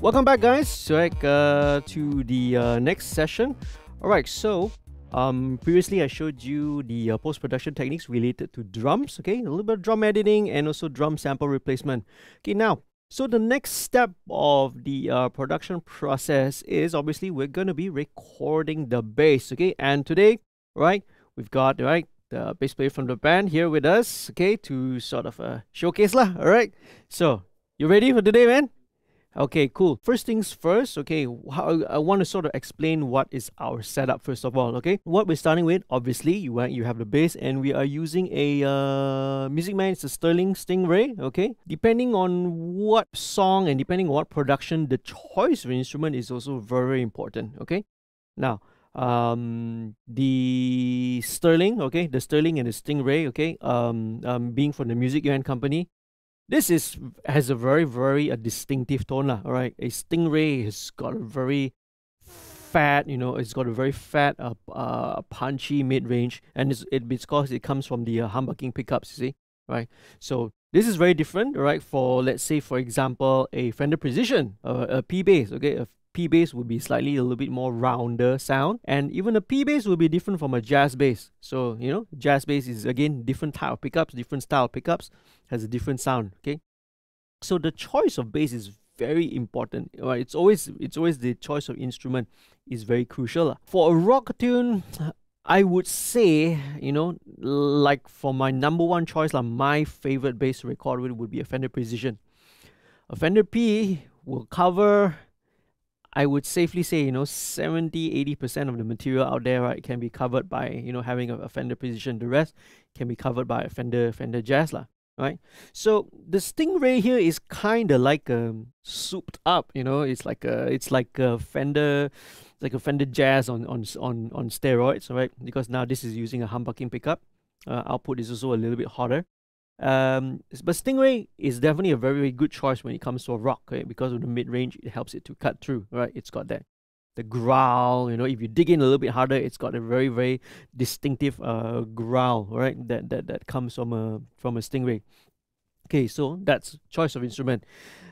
Welcome back, guys. So, uh, to the uh, next session. All right. So, um, previously I showed you the uh, post-production techniques related to drums. Okay, a little bit of drum editing and also drum sample replacement. Okay, now. So the next step of the uh, production process is obviously we're going to be recording the bass. Okay, and today, right, we've got right the bass player from the band here with us. Okay, to sort of uh, showcase lah. All right. So you ready for today, man? Okay, cool. First things first, okay, I want to sort of explain what is our setup first of all, okay? What we're starting with, obviously, you want you have the bass and we are using a uh, Music Man, it's a Sterling Stingray, okay? Depending on what song and depending on what production, the choice of instrument is also very important, okay? Now, um the sterling okay the sterling and the stingray okay um um being from the Music Man company this is has a very very a distinctive tone lah. All right, a stingray has got a very fat, you know, it's got a very fat, uh, uh punchy mid range, and it's it because it comes from the uh, humbucking pickups. You see, right? So this is very different, right? For let's say, for example, a Fender Precision, uh, a P bass, okay, a P bass would be slightly a little bit more rounder sound, and even a P bass will be different from a jazz bass. So you know, jazz bass is again different type of pickups, different style pickups, has a different sound. Okay, so the choice of bass is very important. Right? It's always it's always the choice of instrument is very crucial. For a rock tune, I would say, you know, like for my number one choice, like my favorite bass to record with would be a Fender Precision. A Fender P will cover I would safely say, you know, 70, 80% of the material out there, right, can be covered by, you know, having a, a Fender Precision. The rest can be covered by a Fender, Fender Jazz, lah, right? So the Stingray here is kind of like a souped up, you know, it's like a, it's like a Fender, like a Fender Jazz on, on, on, on steroids, right? Because now this is using a humbucking pickup. Uh, output is also a little bit hotter. Um, but Stingray is definitely a very, very good choice when it comes to a rock, okay? Because of the mid range, it helps it to cut through, right? It's got that the growl, you know, if you dig in a little bit harder, it's got a very, very distinctive uh growl, right? That that that comes from a from a Stingray. Okay, so that's choice of instrument.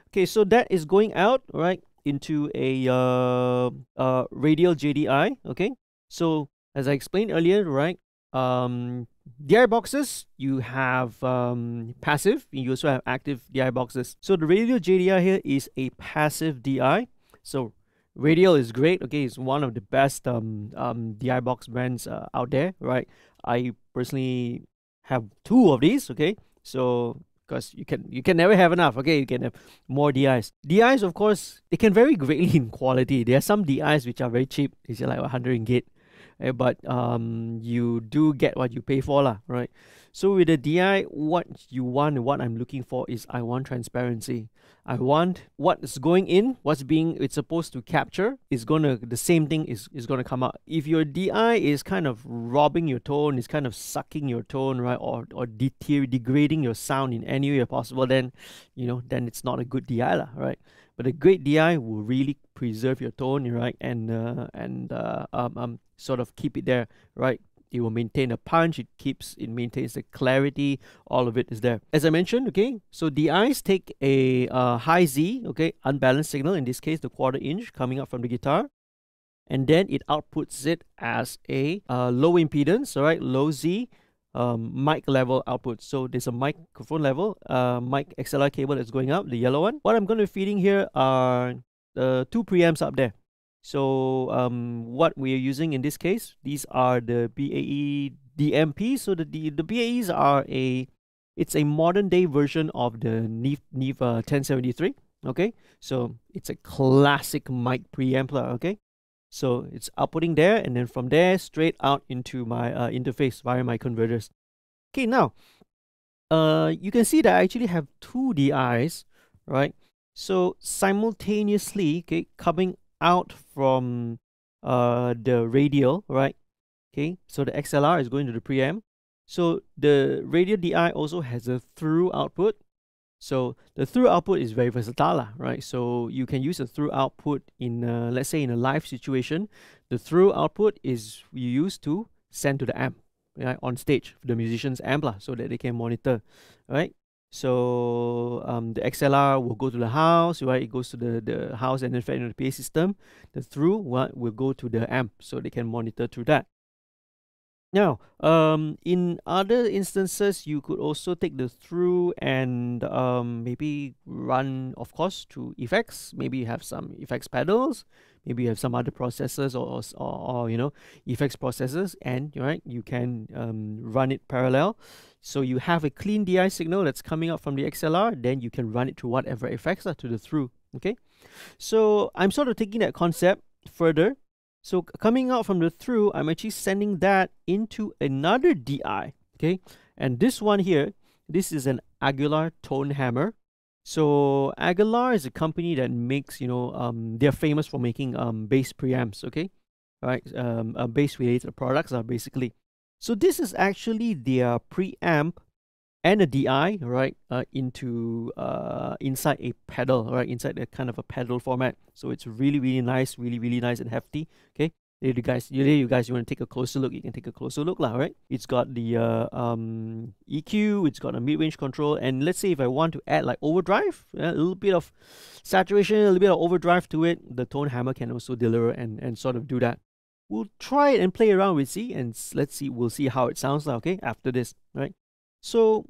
Okay, so that is going out, right, into a uh, uh radial JDI. Okay, so as I explained earlier, right, um, DI boxes, you have um, passive, you also have active DI boxes. So the radial JDI here is a passive DI. So radial is great, okay, it's one of the best um, um, DI box brands uh, out there, right? I personally have two of these, okay? So because you can you can never have enough okay you can have more DIs DIs of course they can vary greatly in quality there are some DIs which are very cheap it's like 100 ringgit eh, but um, you do get what you pay for, lah, right? So with the DI, what you want, what I'm looking for is I want transparency. I want what's going in, what's being it's supposed to capture is gonna the same thing is, is gonna come out. If your DI is kind of robbing your tone, is kind of sucking your tone, right, or or deter- degrading your sound in any way possible, then you know then it's not a good DI, lah, right? But a great DI will really preserve your tone, right, and uh, and uh, um, um sort of keep it there, right? It will maintain a punch, it keeps, it maintains the clarity, all of it is there. As I mentioned, okay, so eyes take a uh, high Z, okay, unbalanced signal, in this case, the quarter inch coming up from the guitar, and then it outputs it as a uh, low impedance, all right, low Z, um, mic level output. So there's a microphone level, uh, mic XLR cable that's going up, the yellow one. What I'm going to be feeding here are the two preamps up there. So um, what we are using in this case, these are the BAE DMP. So the, the, the BAEs are a, it's a modern day version of the Neve, uh, 1073. Okay, so it's a classic mic preampler. Okay, so it's outputting there and then from there straight out into my uh, interface via my converters. Okay, now uh, you can see that I actually have two DIs, right? So simultaneously, okay, coming out from uh, the radial, right? Okay, so the XLR is going to the preamp. So the radial DI also has a through output. So the through output is very versatile, right? So you can use a through output in, uh, let's say, in a live situation. The through output is you use to send to the amp right, on stage, the musician's amp, lah, so that they can monitor, right? So um, the XLR will go to the house, right? It goes to the, the house and then fed into the PA system. The through what will go to the amp, so they can monitor through that. Now, um, in other instances, you could also take the through and um, maybe run, of course, to effects. Maybe you have some effects pedals. Maybe you have some other processors or, or, or you know effects processors, and right, you can um, run it parallel. So you have a clean DI signal that's coming out from the XLR. Then you can run it to whatever effects are to the through. Okay, so I'm sort of taking that concept further so coming out from the through, I'm actually sending that into another DI, okay? And this one here, this is an Aguilar tone hammer. So Aguilar is a company that makes, you know, um, they're famous for making um bass preamps, okay? Right, um, uh, bass related products are basically. So this is actually their preamp and a DI, right, uh, into uh, inside a pedal, right, inside a kind of a pedal format. So it's really, really nice, really, really nice and hefty. Okay, there you guys, there you guys, you want to take a closer look, you can take a closer look, lah, right? It's got the uh, um, EQ, it's got a mid-range control, and let's say if I want to add like overdrive, a little bit of saturation, a little bit of overdrive to it, the tone hammer can also deliver and and sort of do that. We'll try it and play around with see, and let's see, we'll see how it sounds like, okay, after this, right? So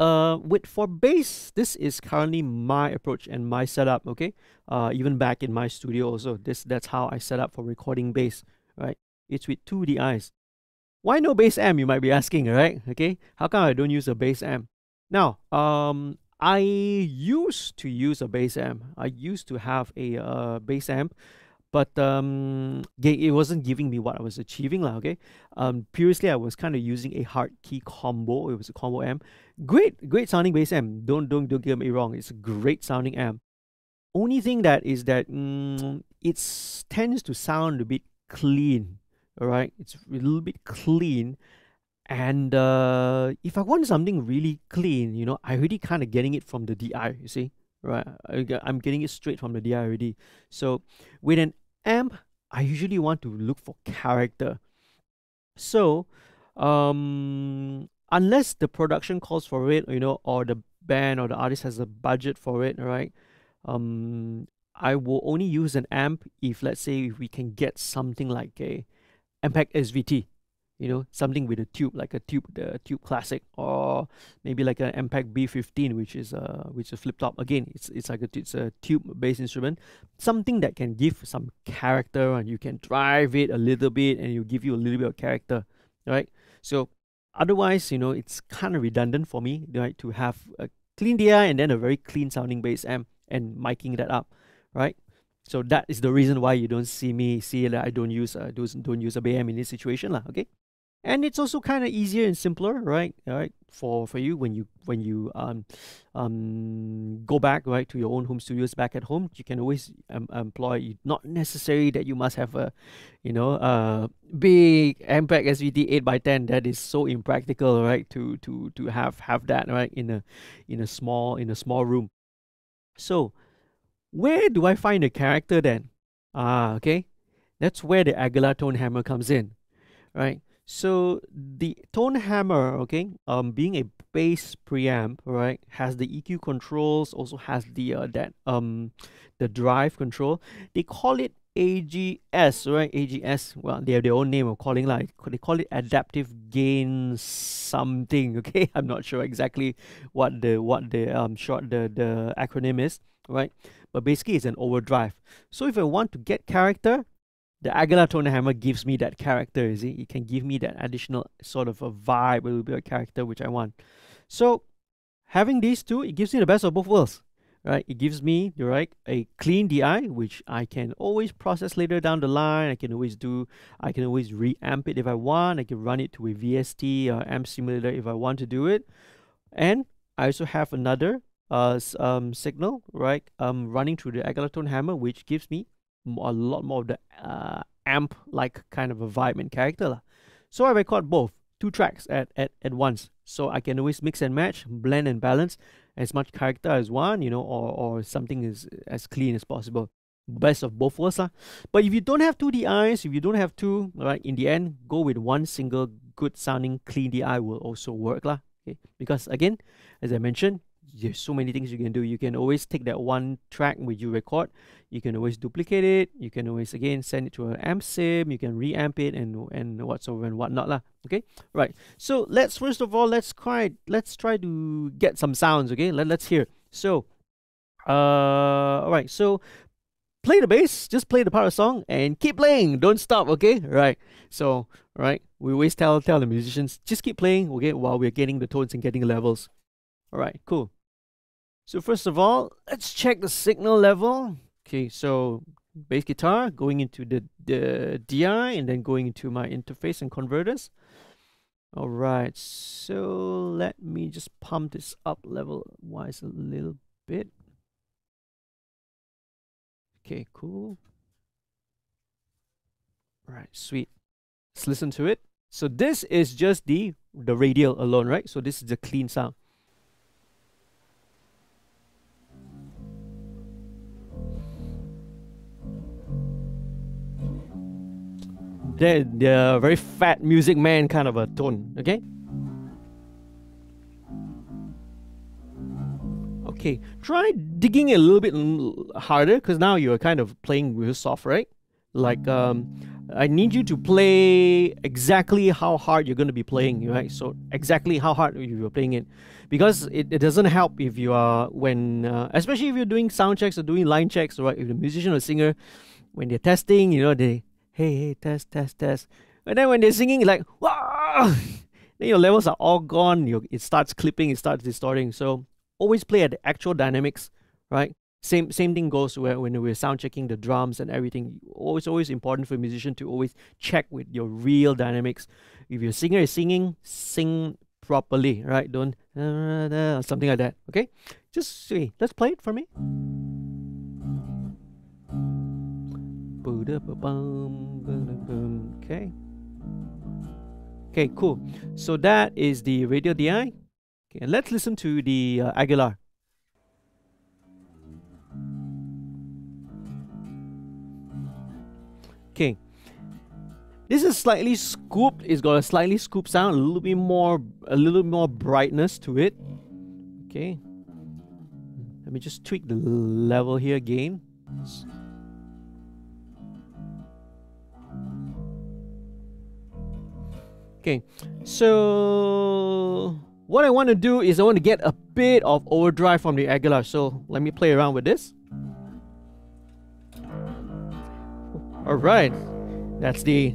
uh with for bass this is currently my approach and my setup okay? Uh even back in my studio also this that's how i set up for recording bass right? It's with two dis why no bass amp you might be asking right? Okay how come i don't use a bass amp? Now um i used to use a bass amp. I used to have a uh, bass amp but um, it wasn't giving me what I was achieving lah. Okay, um, previously I was kind of using a hard key combo. It was a combo amp, great, great sounding bass amp. Don't don't don't get me wrong. It's a great sounding amp. Only thing that is that mm, it tends to sound a bit clean. All right, it's a little bit clean. And uh, if I want something really clean, you know, I already kind of getting it from the DI. You see, right? I, I'm getting it straight from the DI already. So with an amp, I usually want to look for character. So, um, unless the production calls for it, you know, or the band or the artist has a budget for it, right? Um, I will only use an amp if, let's say, if we can get something like a Ampeg SVT, you know, something with a tube, like a tube, the tube classic, or maybe like an Ampeg B15, which is a which is flip top. Again, it's it's like a it's a tube based instrument, something that can give some character, and you can drive it a little bit, and you give you a little bit of character, right? So otherwise, you know, it's kind of redundant for me, right, to have a clean DI and then a very clean sounding bass amp and miking that up, right? So that is the reason why you don't see me see that I don't use uh, don't, don't use a BM in this situation lah. Okay, and it's also kind of easier and simpler right? Right? For for you when you when you um um go back right to your own home studios back at home you can always um, employ not necessary that you must have a you know a big Ampeg SVT 8 by 10 that is so impractical right to to to have have that right in a in a small in a small room. So where do I find a character then? Ah okay. That's where the Aguilar tone hammer comes in right so the tone hammer, okay, um, being a bass preamp, right, has the EQ controls, also has the uh, that um, the drive control. They call it AGS, right? AGS. Well, they have their own name of calling like they call it adaptive gain something. Okay, I'm not sure exactly what the what the um short the the acronym is, right? But basically, it's an overdrive. So if I want to get character, the Aguilar tone hammer gives me that character, you see? It can give me that additional sort of a vibe, a little bit of character which I want. So having these two, it gives me the best of both worlds. Right? It gives me right a clean DI, which I can always process later down the line. I can always do I can always reamp it if I want. I can run it to a VST or amp simulator if I want to do it. And I also have another uh um signal, right? Um running through the Aguilar tone hammer, which gives me a lot more of the uh, amp like kind of a vibe and character. La. So I record both, two tracks at, at, at once. So I can always mix and match, blend and balance as much character as one, you know, or, or something is as clean as possible. best of both worlds. Lah. But if you don't have two DIs, if you don't have two, right, in the end, go with one single good sounding clean DI will also work. Lah. Okay? Because again, as I mentioned, there's so many things you can do. You can always take that one track which you record, you can always duplicate it, you can always again send it to an amp sim, you can reamp it and and whatsoever and whatnot. Lah. Okay? Right. So let's first of all let's try let's try to get some sounds, okay? Let, let's hear. So uh alright, so play the bass, just play the part of the song and keep playing. Don't stop, okay? Right. So, right, we always tell tell the musicians just keep playing, okay, while we're getting the tones and getting the levels. Alright, cool. So first of all, let's check the signal level. Okay, so bass guitar going into the, the DI and then going into my interface and converters. Alright, so let me just pump this up level wise a little bit. Okay, cool. Right, sweet. Let's listen to it. So this is just the the radial alone, right? So this is the clean sound. They're, they're very fat music man kind of a tone, okay? Okay, try digging a little bit harder because now you're kind of playing real soft, right? Like, um, I need you to play exactly how hard you're going to be playing, right? So exactly how hard you're playing it, because it, it doesn't help if you are when, uh, especially if you're doing sound checks or doing line checks, right? If the musician or singer, when they're testing, you know, they hey, hey, test, test, test. And then when they're singing, like, wow, then your levels are all gone. You, it starts clipping, it starts distorting. So always play at the actual dynamics, right? Same same thing goes where when we're sound checking the drums and everything. Always always important for a musician to always check with your real dynamics. If your singer is singing, sing properly, right? Don't uh, something like that. Okay, just see. Let's play it for me. Okay. Okay, cool. So that is the Radial DI. Okay, let's listen to the uh, Aguilar. Okay. This is slightly scooped. It's got a slightly scooped sound, a little bit more, a little more brightness to it. Okay. Let me just tweak the level here again. Okay, so what I want to do is I want to get a bit of overdrive from the Aguilar. So let me play around with this. All right, that's the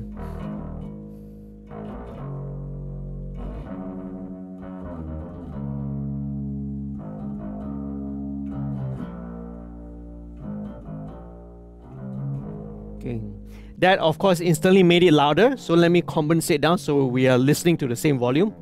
That of course instantly made it louder, so let me compensate down so we are listening to the same volume.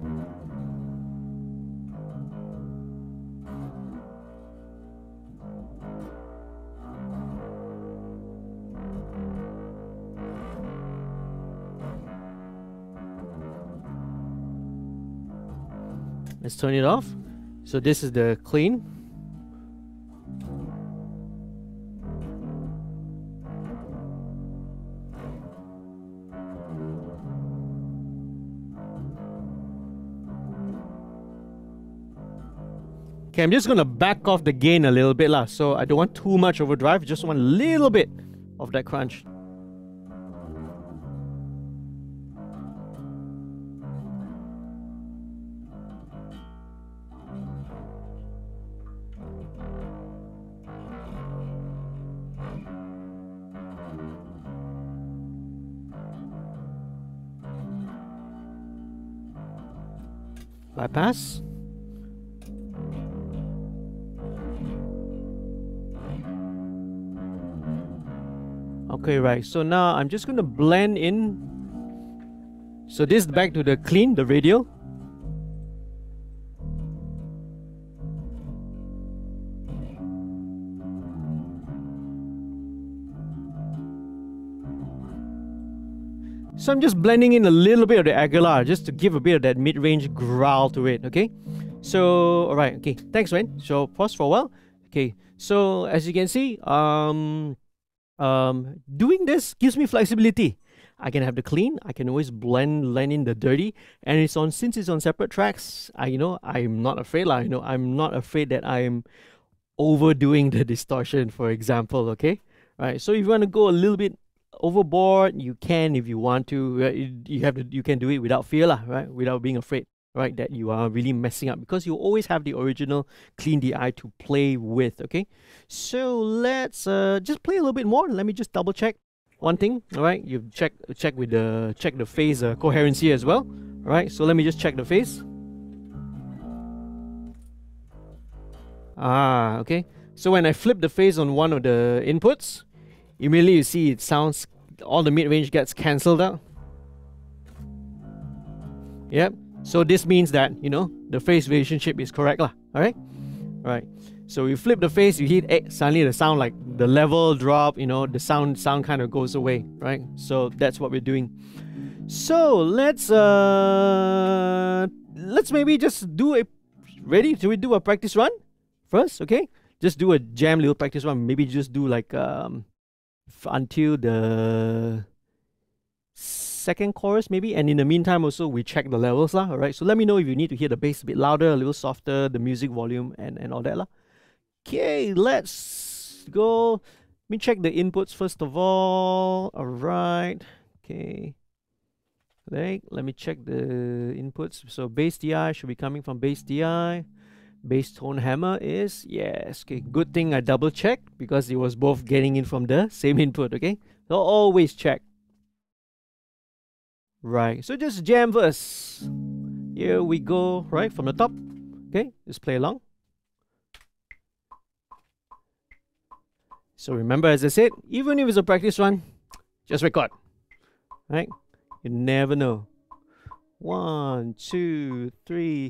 Let's turn it off. So this is the clean. Okay, I'm just going to back off the gain a little bit lah. So I don't want too much overdrive, just want a little bit of that crunch. Bypass. Okay, right. So now I'm just going to blend in. So this is back to the clean, the radial. So I'm just blending in a little bit of the Aguilar just to give a bit of that mid-range growl to it, okay? So, alright, okay, thanks, man. So, pause for a while. Okay, so as you can see, um, um, doing this gives me flexibility. I can have the clean, I can always blend blend in the dirty, and it's on since it's on separate tracks. I you know I'm not afraid lah. You know I'm not afraid that I'm overdoing the distortion, for example. Okay, right. So if you want to go a little bit overboard, you can if you want to. You, you have to you can do it without fear lah, right? Without being afraid right that you are really messing up because you always have the original clean DI to play with okay? So let's uh, just play a little bit more. Let me just double check one thing all right you check check with the check the phase uh, coherency as well all right so let me just check the phase. Ah okay. So when I flip the phase on one of the inputs immediately you see it sounds all the mid-range gets cancelled out. Yep so this means that, you know, the phase relationship is correct lah. Alright? Alright. So you flip the phase, you hit A, suddenly the sound like the level drop, you know, the sound sound kind of goes away, right? So that's what we're doing. So let's uh let's maybe just do a ready? Should we do a practice run first? Okay? Just do a jam little practice run. Maybe just do like um until the second chorus maybe and in the meantime also we check the levels lah alright? So let me know if you need to hear the bass a bit louder a little softer the music volume and and all that lah. Okay let's go. Let me check the inputs first of all. Alright okay. Right let me check the inputs. So bass DI should be coming from bass DI bass tone hammer is yes okay. Good thing I double checked because it was both getting in from the same input okay? So always check Right, so just jam verse. Here we go, right, from the top. Okay, just play along. So remember, as I said, even if it's a practice run, just record. Right? You never know. One, two, three.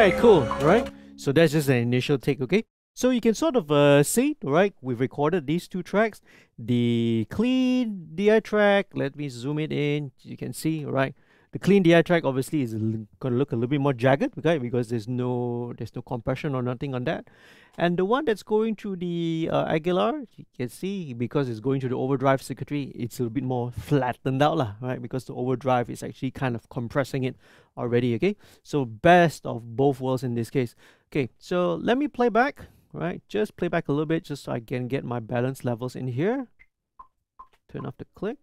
Alright, cool, right? So that's just an initial take, okay? So you can sort of uh, see, right? We've recorded these two tracks. The clean DI track, let me zoom it in. You can see, right? The clean DI track obviously is going to look a little bit more jagged, okay, because there's no there's no compression or nothing on that. And the one that's going through the uh, Aguilar, you can see because it's going through the overdrive circuitry, it's a bit more flattened out, lah, right? Because the overdrive is actually kind of compressing it already, okay? So best of both worlds in this case. Okay, so let me play back, right? Just play back a little bit just so I can get my balance levels in here. Turn off the click.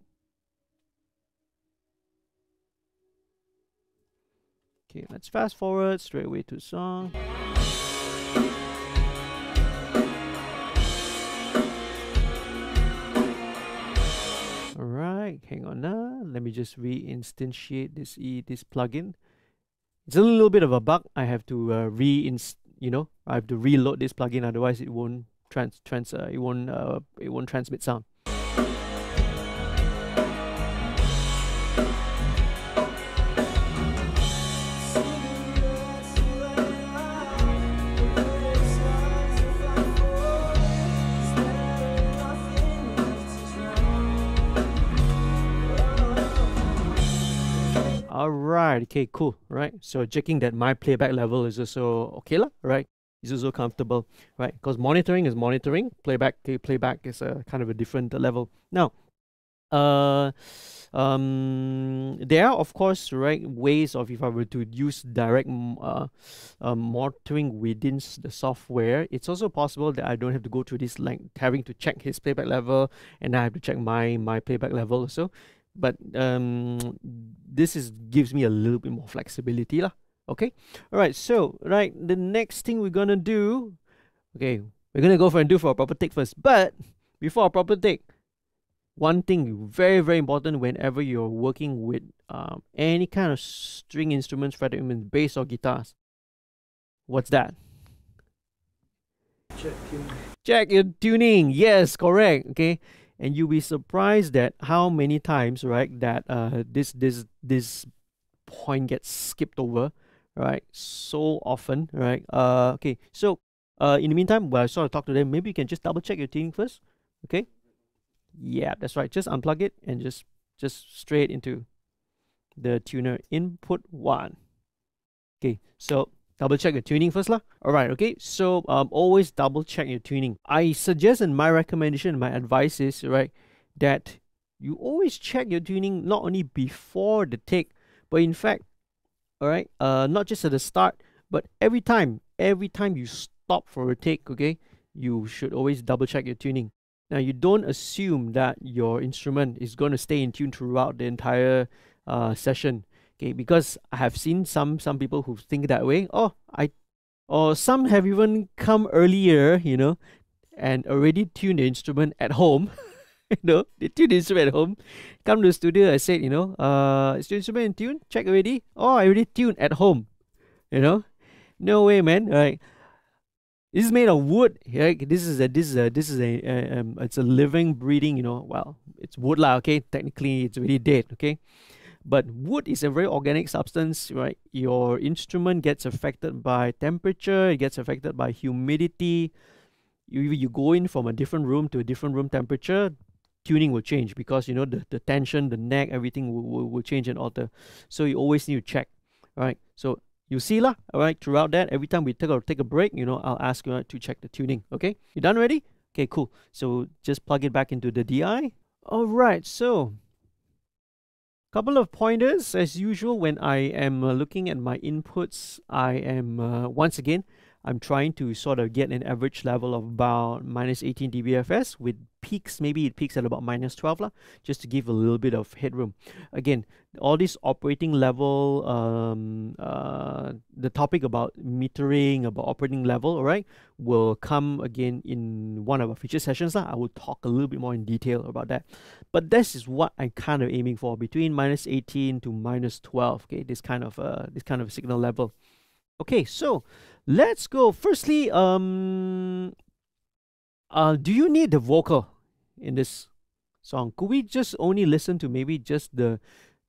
Okay, let's fast forward straight away to song. Hang on now. Let me just reinstantiate this e this plugin. It's a little bit of a bug. I have to uh, reinst you know, I have to reload this plugin otherwise it won't trans trans uh, it won't uh, it won't transmit sound. Alright, okay, cool, right? So checking that my playback level is also okay lah, right? Is also comfortable, right? Because monitoring is monitoring, playback okay, playback is a kind of a different level. Now, uh, um, there are of course right ways of if I were to use direct uh, uh, monitoring within the software, it's also possible that I don't have to go through this like having to check his playback level and I have to check my my playback level also but um, this is gives me a little bit more flexibility lah. Okay, all right. So right, the next thing we're gonna do, okay, we're gonna go for and do for a proper take first. But before a proper take, one thing very very important whenever you're working with um, any kind of string instruments, fretted instruments, bass or guitars. What's that? Check tuning. Check your tuning. Yes, correct. Okay and you'll be surprised that how many times right that uh this this this point gets skipped over right so often right? Uh okay so uh in the meantime while I sort of talk to them maybe you can just double check your tuning first okay? Yeah that's right. Just unplug it and just just straight into the tuner input one. Okay so double check your tuning first lah. Alright, okay, so um, always double check your tuning. I suggest and my recommendation, my advice is, right, that you always check your tuning not only before the take, but in fact, alright, uh, not just at the start, but every time, every time you stop for a take, okay, you should always double check your tuning. Now, you don't assume that your instrument is going to stay in tune throughout the entire uh, session okay because i have seen some some people who think that way oh i or some have even come earlier you know and already tuned the instrument at home. You know they tune the instrument at home come to the studio i said you know uh is the instrument in tune? Check already. Oh i already tuned at home. You know? No way man. Right this is made of wood right? this is a this is a this is a, a um, it's a living breathing you know well it's wood lah okay technically it's already dead okay but wood is a very organic substance, right? Your instrument gets affected by temperature, it gets affected by humidity. You, you go in from a different room to a different room temperature, tuning will change because you know the, the tension, the neck, everything will, will, will change and alter. So you always need to check, right? So you see lah, all right, throughout that, every time we take a, take a break, you know, I'll ask you to check the tuning, okay? You done already? Okay, cool. So just plug it back into the DI. All right, so Couple of pointers as usual when I am uh, looking at my inputs I am uh, once again I'm trying to sort of get an average level of about minus 18 dBFS with peaks, maybe it peaks at about minus 12 lah, just to give a little bit of headroom. Again, all this operating level, um, uh, the topic about metering, about operating level, all right, will come again in one of our future sessions. Lah. I will talk a little bit more in detail about that. But this is what I'm kind of aiming for, between minus 18 to minus 12, okay, this kind of, uh, this kind of signal level. Okay, so let's go. Firstly, um, uh, do you need the vocal in this song? Could we just only listen to maybe just the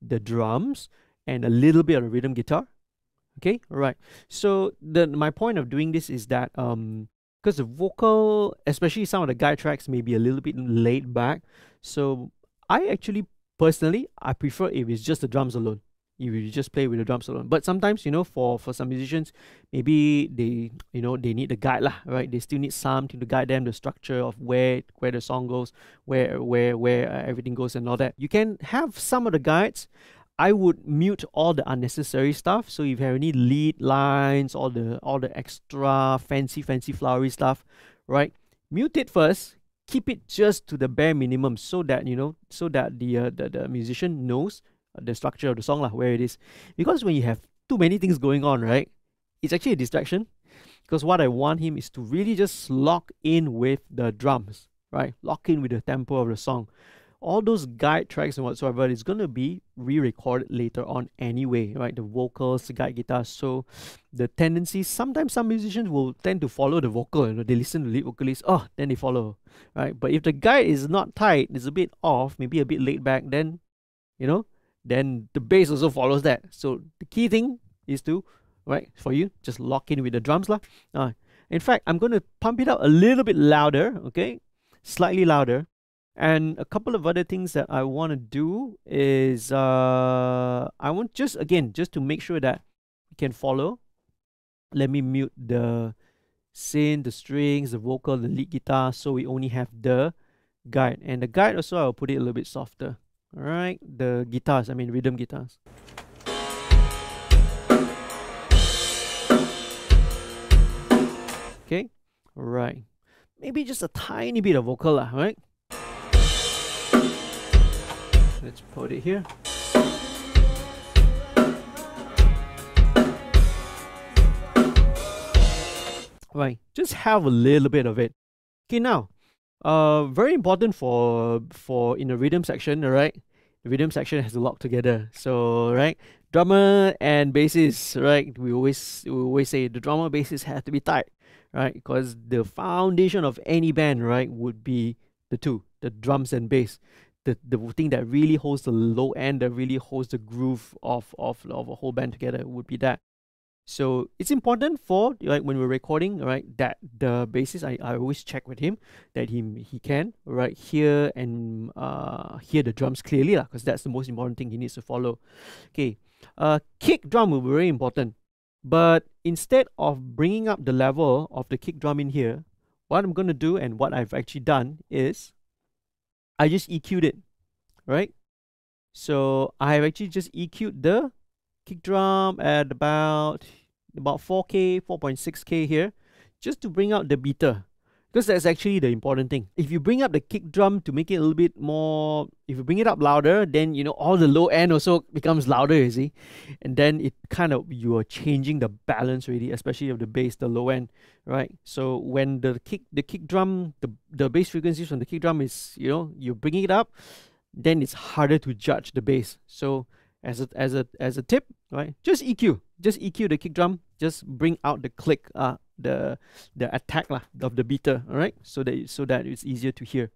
the drums and a little bit of rhythm guitar? Okay, all right. So the my point of doing this is that um, because the vocal, especially some of the guide tracks, may be a little bit laid back. So I actually personally I prefer if it's just the drums alone if you just play with the drums alone. But sometimes, you know, for for some musicians, maybe they you know they need a guide lah, right? They still need something to guide them, the structure of where where the song goes, where where where uh, everything goes, and all that. You can have some of the guides. I would mute all the unnecessary stuff. So if you have any lead lines, all the all the extra fancy fancy flowery stuff, right? Mute it first. Keep it just to the bare minimum, so that you know, so that the uh, the, the musician knows the structure of the song, lah, where it is. Because when you have too many things going on, right, it's actually a distraction. Because what I want him is to really just lock in with the drums, right? Lock in with the tempo of the song. All those guide tracks and whatsoever is going to be re-recorded later on anyway, right? The vocals, the guide guitar. So the tendency, sometimes some musicians will tend to follow the vocal. You know, they listen to lead vocalist, oh, then they follow, right? But if the guide is not tight, it's a bit off, maybe a bit laid back, then, you know, then the bass also follows that. So the key thing is to, right, for you, just lock in with the drums. Lah. Uh, in fact, I'm going to pump it up a little bit louder, okay? Slightly louder. And a couple of other things that I want to do is uh, I want just, again, just to make sure that you can follow. Let me mute the synth, the strings, the vocal, the lead guitar, so we only have the guide. And the guide also, I'll put it a little bit softer. Alright, the guitars, I mean rhythm guitars. Okay, right. Maybe just a tiny bit of vocal, lah, right? Let's put it here. Right, just have a little bit of it. Okay, now uh, very important for for in the rhythm section, right? The rhythm section has to lock together. So right, drummer and bassist, right? We always we always say the drummer bassist have to be tight, right? Because the foundation of any band, right, would be the two, the drums and bass. The, the thing that really holds the low end, that really holds the groove of, of, of a whole band together would be that. So it's important for like when we're recording, right, that the bassist I, I always check with him that he he can right hear and uh hear the drums clearly lah, because that's the most important thing he needs to follow. Okay, uh, kick drum will be very important, but instead of bringing up the level of the kick drum in here, what I'm gonna do and what I've actually done is I just EQ'd it, right? So I have actually just EQ'd the kick drum at about about 4K, 4.6K here, just to bring out the beater. Because that's actually the important thing. If you bring up the kick drum to make it a little bit more, if you bring it up louder, then you know all the low end also becomes louder, you see, and then it kind of you are changing the balance really, especially of the bass, the low end, right? So when the kick, the kick drum, the the bass frequencies from the kick drum is you know you're bringing it up, then it's harder to judge the bass. So as a as a as a tip, right? Just EQ, just EQ the kick drum, just bring out the click, uh, the the attack lah of the beater, all right? So that so that it's easier to hear.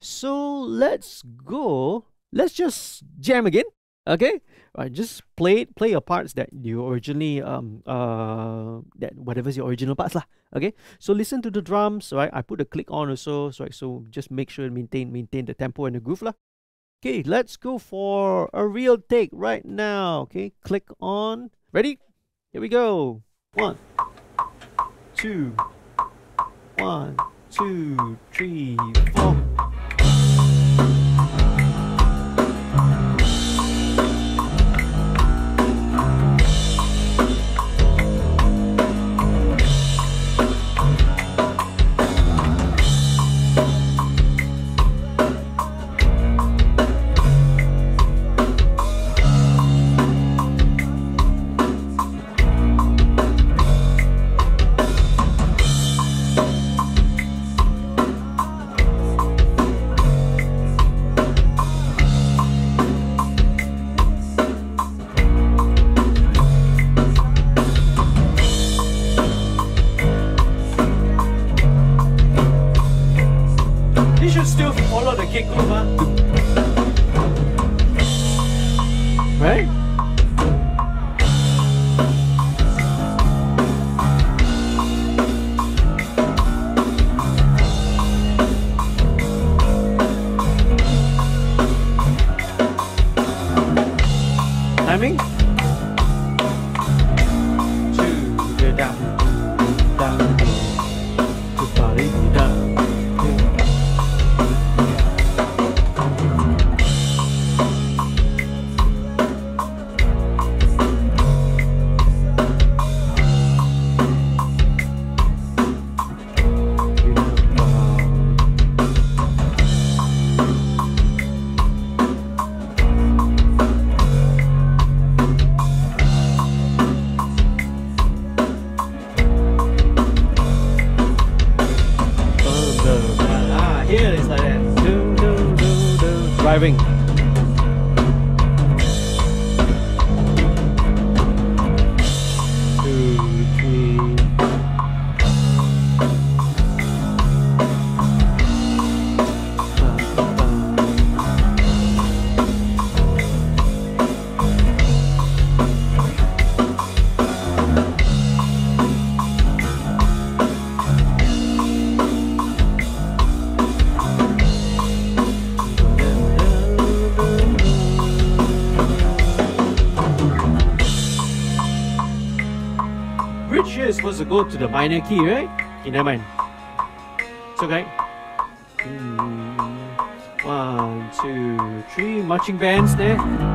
So let's go. Let's just jam again. Okay, right? Just play play your parts that you originally um uh that whatever's your original parts lah. Okay, so listen to the drums. Right, I put the click on also. So right, so just make sure maintain maintain the tempo and the groove lah. Okay, let's go for a real take right now. Okay, click on. Ready? Here we go. One, two, one, two, three, four. To go to the minor key, right? Okay, never mind. It's okay. Mm, One, two, three. Marching bands there.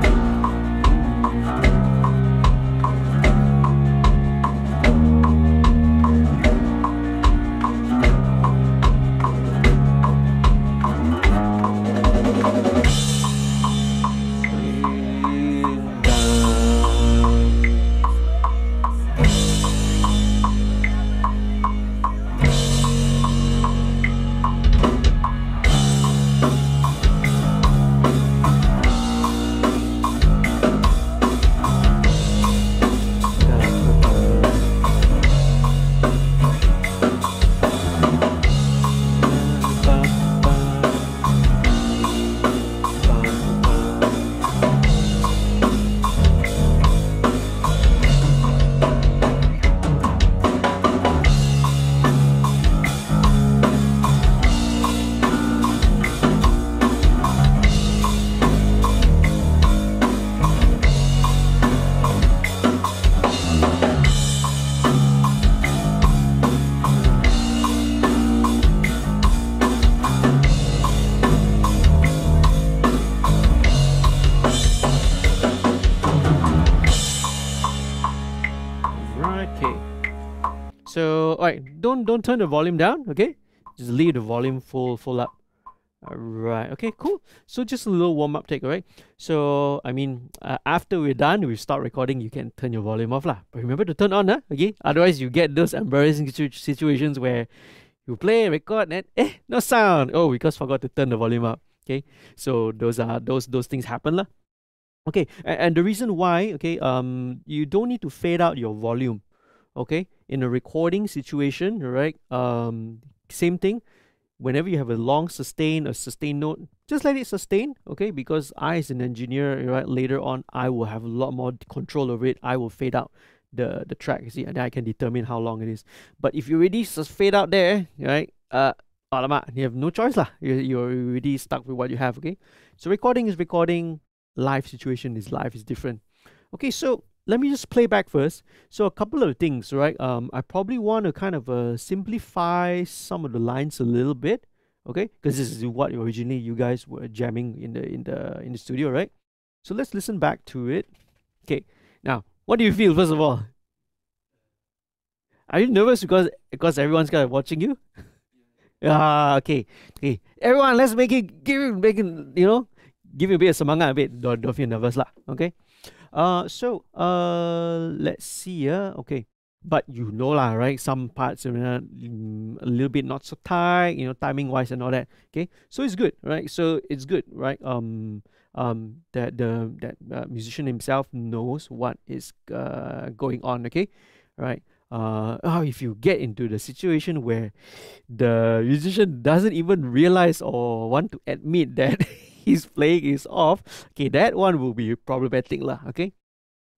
Don't don't turn the volume down, okay? Just leave the volume full full up. Alright, okay, cool. So just a little warm up take, alright? So, I mean, uh, after we're done, we start recording, you can turn your volume off lah. But remember to turn on, huh? okay? Otherwise, you get those embarrassing situ- situations where you play, record, and eh, no sound. Oh, we because forgot to turn the volume up. Okay, so those are those those things happen lah. Okay, and, and the reason why, okay, um, you don't need to fade out your volume. Okay, in a recording situation, right? Um, same thing. Whenever you have a long sustain, a sustain note, just let it sustain. Okay, because I, as an engineer, right, later on, I will have a lot more control over it. I will fade out the the track. You see, and I can determine how long it is. But if you already fade out there, right? Uh, alamak, you have no choice lah. You you're already stuck with what you have. Okay, so recording is recording live situation is live is different okay so let me just play back first. So a couple of things right? Um i probably want to kind of uh, simplify some of the lines a little bit okay? Because this is what originally you guys were jamming in the in the in the studio right? So let's listen back to it okay? Now what do you feel first of all? Are you nervous because because everyone's kind of watching you? Ah okay okay. Everyone let's make it give it make it you know give you a bit of semangat a bit. Don't, don't feel nervous lah. Okay. Uh, so uh, let's see. Uh, okay. But you know lah, right? Some parts are uh, mm, a little bit not so tight, you know, timing wise and all that. Okay. So it's good, right? So it's good, right? Um, um, that the that uh, musician himself knows what is uh going on. Okay, right? Uh, oh, if you get into the situation where the musician doesn't even realize or want to admit that his playing is off, okay, that one will be problematic lah, okay?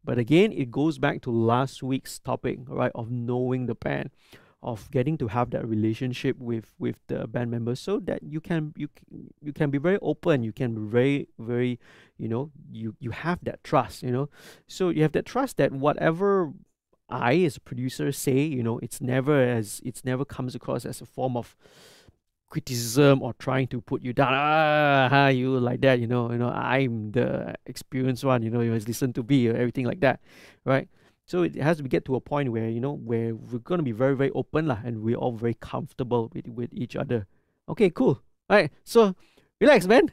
But again, it goes back to last week's topic, right, of knowing the band, of getting to have that relationship with with the band members, so that you can you you can be very open, you can be very very, you know, you you have that trust, you know, so you have that trust that whatever I as a producer say, you know, it's never as it's never comes across as a form of criticism or trying to put you down. Ah, ha, you like that, you know, you know, I'm the experienced one, you know, you must listen to me everything like that, right? So it has to get to a point where, you know, where we're gonna be very, very open lah and we're all very comfortable with with each other. Okay, cool. Alright, so relax, man.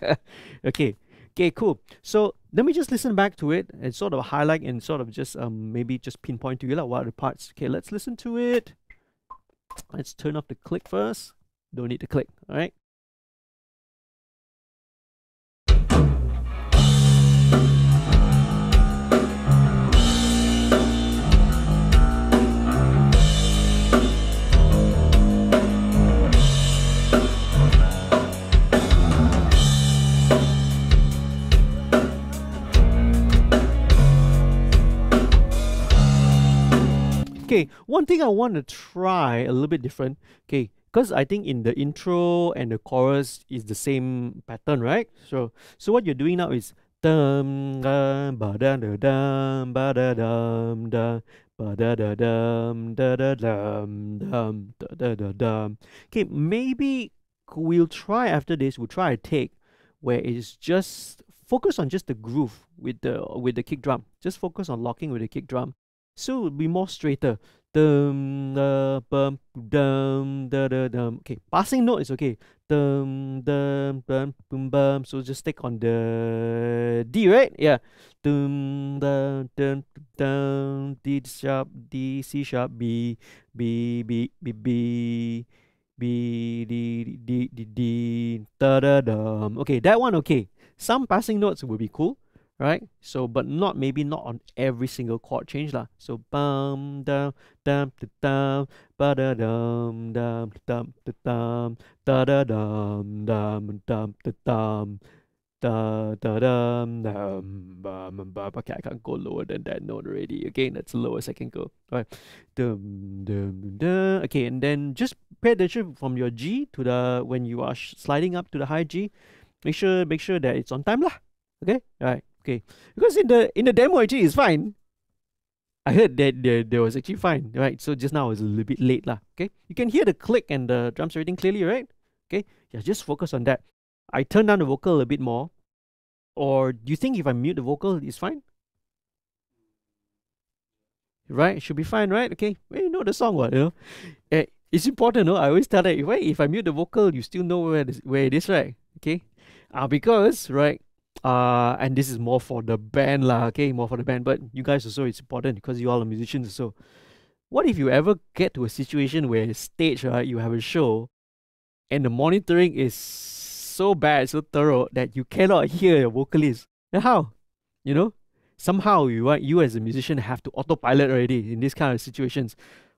okay. Okay, cool. So let me just listen back to it and sort of highlight and sort of just um maybe just pinpoint to you like what are the parts. Okay, let's listen to it. Let's turn off the click first. Don't need to click, all right? okay one thing i want to try a little bit different okay because I think in the intro and the chorus is the same pattern, right? So, so what you're doing now is dum dum ba da da dum ba da dum da ba da da dum da da dum dum da da da dum. Okay, maybe we'll try after this. We'll try a take where it's just focus on just the groove with the with the kick drum. Just focus on locking with the kick drum. So it'll be more straighter. Dum da bum dum da da dum. Okay, passing note is okay. Dum dum bum boom bum. So just stick on the D, right? Yeah. Dum dum dum dum D sharp D C sharp B B B B B B D D D D da da dum. Okay, that one okay. Some passing notes will be cool, right? So, but not maybe not on every single chord change lah. So bum dum dum dum ba da dum dum dum dum da da dum dum dum dum da da dum dum bum bum. Okay, I can't go lower than that note already. Again, that's the lowest I can go. All right, dum dum dum. Okay, and then just pay attention from your G to the when you are sliding up to the high G. Make sure make sure that it's on time lah. Okay, all right, okay. Because in the in the demo actually it's fine. I heard that there, there was actually fine, right? So just now I was a little bit late lah. Okay, you can hear the click and the drums everything clearly, right? Okay, yeah, just focus on that. I turn down the vocal a bit more or do you think if I mute the vocal, it's fine? Right? Should be fine, right? Okay. Well, you know the song, what? You know? Eh, it's important, no? I always tell that if I, if I mute the vocal, you still know where, this, where it is, right? Okay. Uh, because, right, uh, and this is more for the band, lah, okay? More for the band. But you guys also, it's important because you all are musicians. So, what if you ever get to a situation where stage, right, you have a show and the monitoring is so bad, so thorough that you cannot hear your vocalist. Then how? You know? Somehow you you as a musician have to autopilot already in these kind of situations.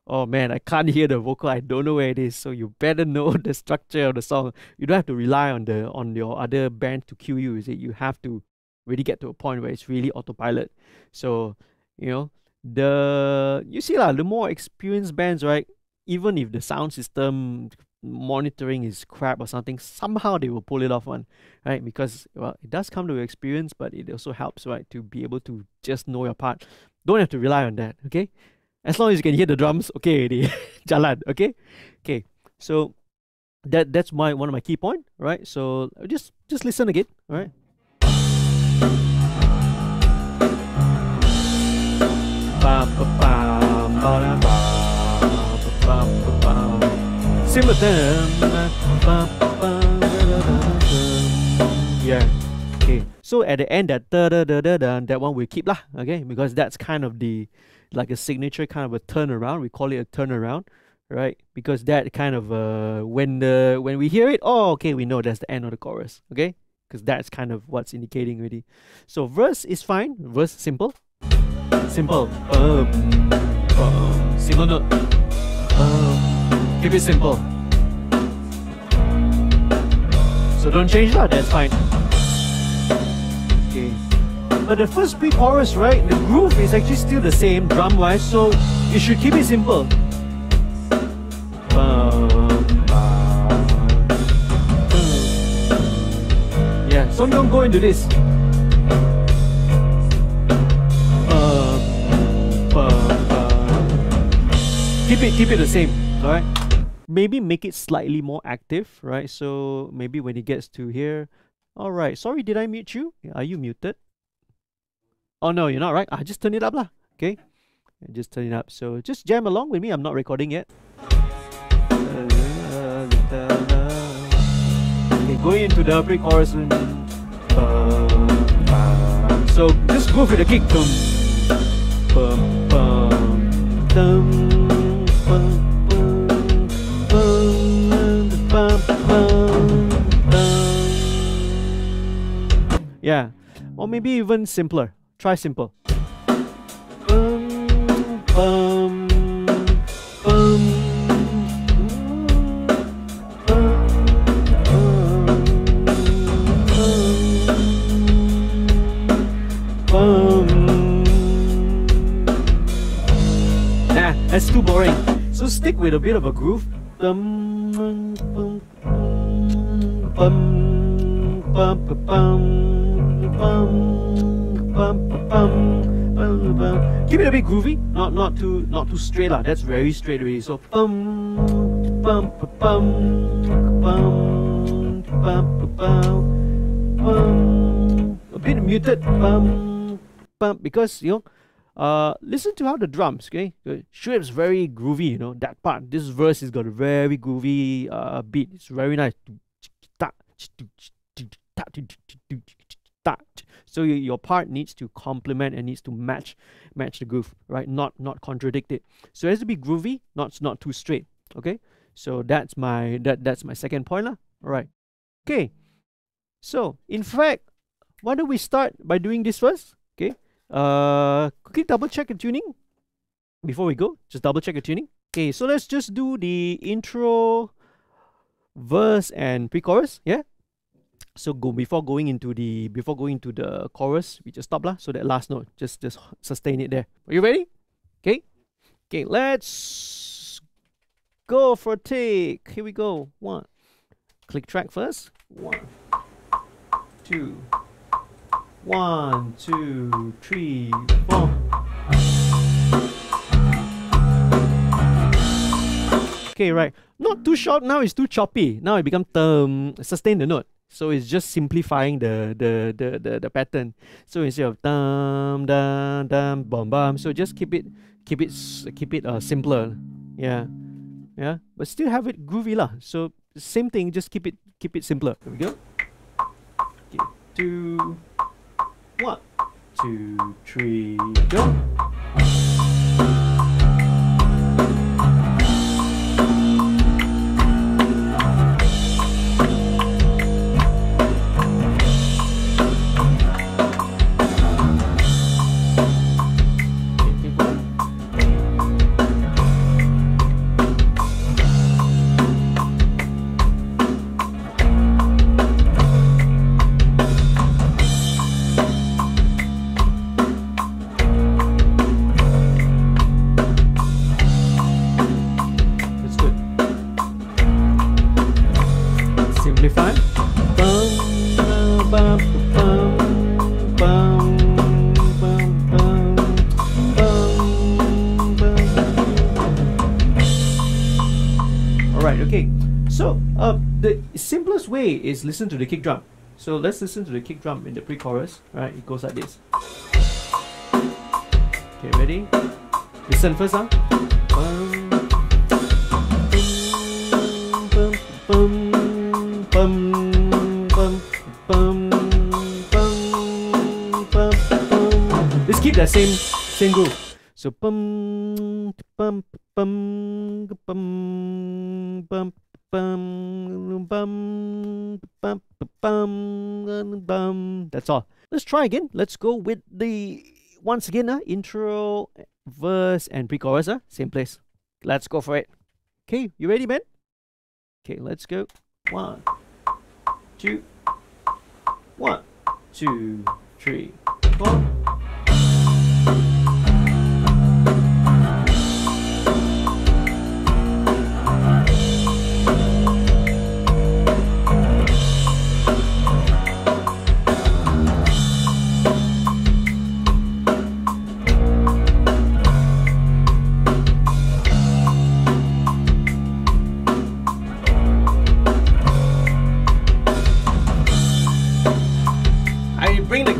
Oh man, I can't hear the vocal, I don't know where it is. So you better know the structure of the song. You don't have to rely on the on your other band to cue you, is it? You have to really get to a point where it's really autopilot. So, you know, the you see lah, the more experienced bands, right? Even if the sound system monitoring is crap or something, somehow they will pull it off one, right? Because well, it does come to experience, but it also helps, right, to be able to just know your part. Don't have to rely on that, okay? As long as you can hear the drums, okay, jalan, okay, okay. So that that's my one of my key point, right? So just just listen again, all right? Ba, ba, ba, ba, ba, ba, ba, sing with them. Yeah. Okay. So at the end, that da da da da, that one we keep lah. Okay, because that's kind of the like a signature kind of a turnaround. We call it a turnaround, right? Because that kind of uh when the when we hear it, oh okay, we know that's the end of the chorus. Okay, because that's kind of what's indicating already. So verse is fine. Verse simple, simple. Um, um, single note. Um, Keep it simple. So don't change that, that's fine. But the first beat chorus, right? The groove is actually still the same drum wise, so you should keep it simple. Yeah, so don't go into this. Keep it, keep it the same, alright? maybe make it slightly more active, right? So maybe when it gets to here, all right. Sorry, did I mute you? Are you muted? Oh no, you're not, right? I ah, just turn it up lah. Okay, just turn it up. So just jam along with me. I'm not recording yet. Okay, going into the pre-chorus. So just go for the kick. Yeah. Or maybe even simpler. Try simple. Nah, That's too boring. So stick with a bit of a groove. Bum, bum, bum, bum, bum, bum, bum, bum. Keep it a bit groovy, not not too not too straight lah. That's very straight already. So bum, bum, bum, bum, bum, bum, bum. A bit muted, bum, bum, because you know uh, listen to how the drums, okay? Shoaib's very groovy, you know, that part. This verse has got a very groovy uh, beat. It's very nice. So your part needs to complement and needs to match match the groove, right? Not not contradict it. So it has to be groovy, not not too straight. Okay. So that's my that that's my second point, lah. All right. Okay. So in fact, why don't we start by doing this first? Okay. Uh, quickly double check the tuning before we go. Just double check the tuning. Okay, so let's just do the intro, verse, and pre-chorus. Yeah. So go before going into the before going to the chorus, we just stop lah. So that last note, just just sustain it there. Are you ready? Okay. Okay, let's go for a take. Here we go. One. Click track first. One, two. One, two, three, four. Okay, right. Not too short. Now it's too choppy. Now it becomes um sustain the note. So it's just simplifying the the the the, the pattern. So instead of dum dum dum bum bum, so just keep it keep it keep it uh simpler. Yeah, yeah. But still have it groovy lah. So same thing. Just keep it keep it simpler. Here we go. Okay, two. One, two, three, go. Way is listen to the kick drum. So let's listen to the kick drum in the pre-chorus. Right, it goes like this. Okay, ready? Listen first, huh? Let's keep that same same groove. So bum bum bum bum bum That's all. Let's try again. Let's go with the once again uh, intro, verse, and pre-chorus. Uh, same place. Let's go for it. Okay, you ready, man? Okay, let's go. One, two, one, two, three, four.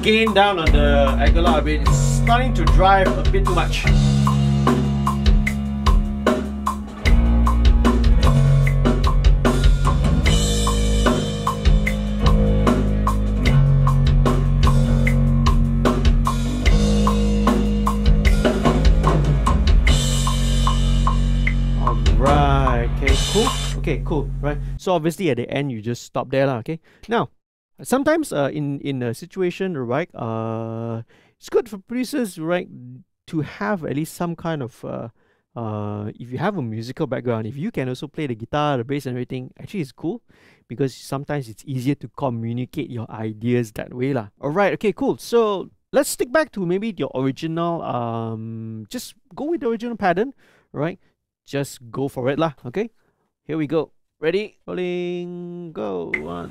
Gain down on the Aguilar a bit. It's starting to drive a bit too much. Alright, okay, cool. Okay, cool, right? So obviously at the end you just stop there, lah. okay? Now, sometimes uh, in in a situation right uh it's good for producers right to have at least some kind of uh uh if you have a musical background if you can also play the guitar the bass and everything actually it's cool because sometimes it's easier to communicate your ideas that way lah all right okay cool so let's stick back to maybe your original um just go with the original pattern right just go for it lah. Okay, here we go. Ready? Rolling. Go. One,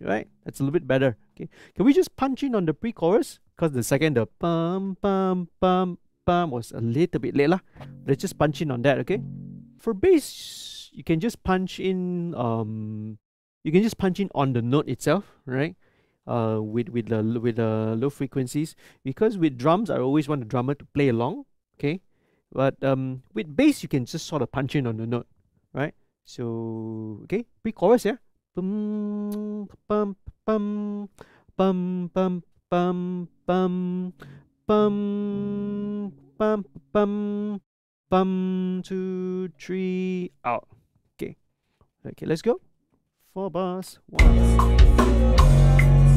Right. That's a little bit better. Okay, can we just punch in on the pre-chorus? Because the second, the bum bum bum bum was a little bit late lah. Let's just punch in on that, okay? For bass, you can just punch in. Um, you can just punch in on the note itself, right? Uh, with with the with the low frequencies because with drums, I always want the drummer to play along, okay? But um, with bass, you can just sort of punch in on the note, right? So okay, pre-chorus, yeah. Bum bum bum bum bum bum bum bum bum bum two three out. Okay. Okay, let's go. Four bars. One.